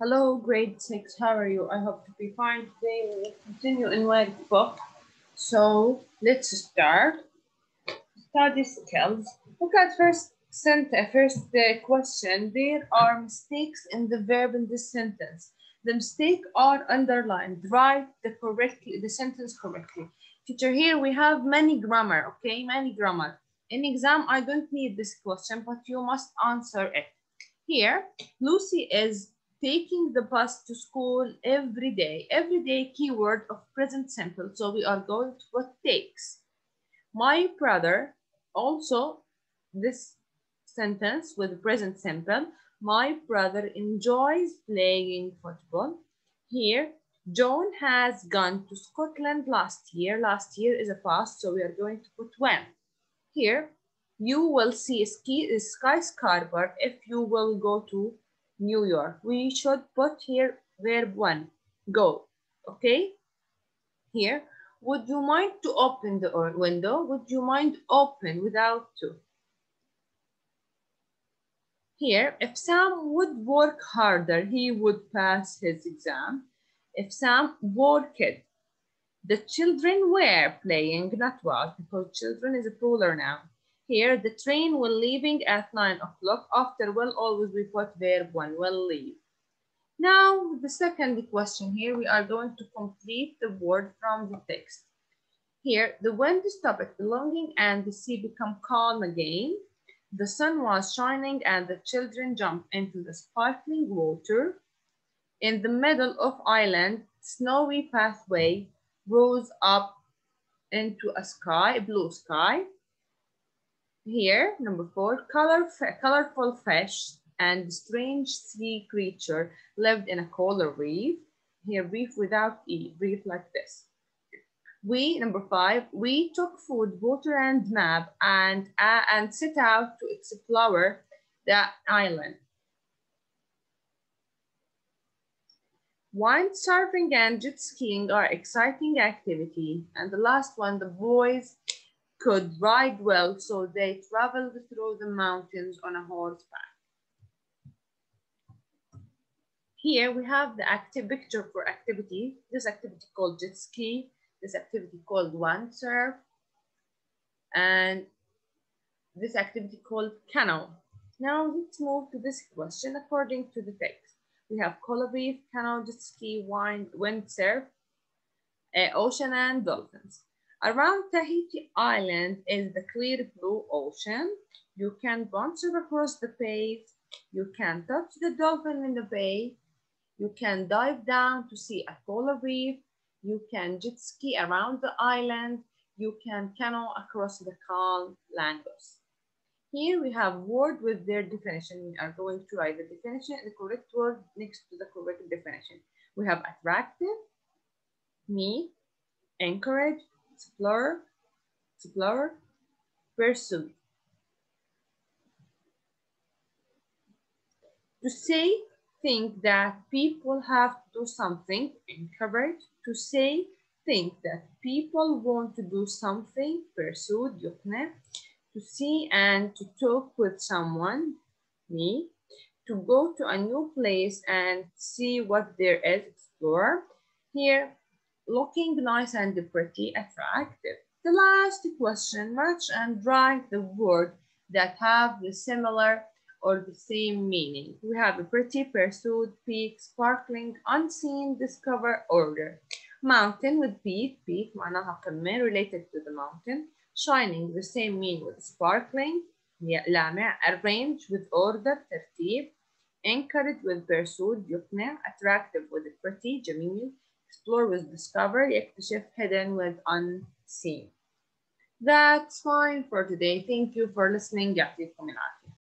Hello, grade six. How are you? I hope to be fine today. We will continue in workbook. So let's start. Study skills. Look at first sentence, first uh, question. There are mistakes in the verb in this sentence. The mistake are underlined. Write the correctly the sentence correctly. Teacher, here we have many grammar. Okay, many grammar. In exam, I don't need this question, but you must answer it. Here, Lucy is taking the bus to school every day. Every day keyword of present simple. So we are going to put takes. My brother also this sentence with present simple. My brother enjoys playing football. Here, John has gone to Scotland last year. Last year is a past, so we are going to put when. Here, you will see a, ski, a skyscraper if you will go to New York. We should put here verb one, go, okay? Here, would you mind to open the window? Would you mind open without to? Here, if Sam would work harder, he would pass his exam. If Sam worked, the children were playing, not was, because children is a plural now. Here, the train will leaving at nine o'clock. After will always we put verb one, will leave. Now, the second question here, we are going to complete the word from the text. Here, the wind stopped belonging and the sea become calm again. The sun was shining and the children jumped into the sparkling water. In the middle of island, snowy pathway rose up into a sky, blue sky. Here, number four, color, colorful fish and strange sea creature lived in a coral reef. Here, reef without E, reef like this. We, number five, we took food, water, and map and, uh, and set out to explore the island. Windsurfing and jet skiing are exciting activity. And the last one, the boys could ride well, so they traveled through the mountains on a horseback. Here we have the active picture for activity. This activity called jet ski, this activity called windsurf, and this activity called canoe. Now let's move to this question according to the text. We have reef, canoe, jet ski, wind, windsurf, uh, ocean, and dolphins. Around Tahiti Island is the clear blue ocean. You can bounce across the bay. You can touch the dolphin in the bay. You can dive down to see a coral reef. You can jet ski around the island. You can canoe across the calm Lagos. Here we have word with their definition. We are going to write the definition the correct word next to the correct definition. We have attractive, me, encourage, explore, explore, pursue. To say, think that people have to do something, encourage. To say, think that people want to do something, pursue, يقنع. To see and to talk with someone, me. To go to a new place and see what there is, explore. Here, looking nice and pretty, attractive. The last question, match and write the word that have the similar or the same meaning. We have a pretty, pursued, peak, sparkling, unseen, discover, order. Mountain with peak, peak معناها قمة related to the mountain. Shining, the same meaning with sparkling, لامع. Arrange with order, ترتيب. Encourage with pursued, يقنع. Attractive with pretty, جميل. explore with discover, يكتشف hidden with unseen. That's fine for today. Thank you for listening. يعطيكم العافية.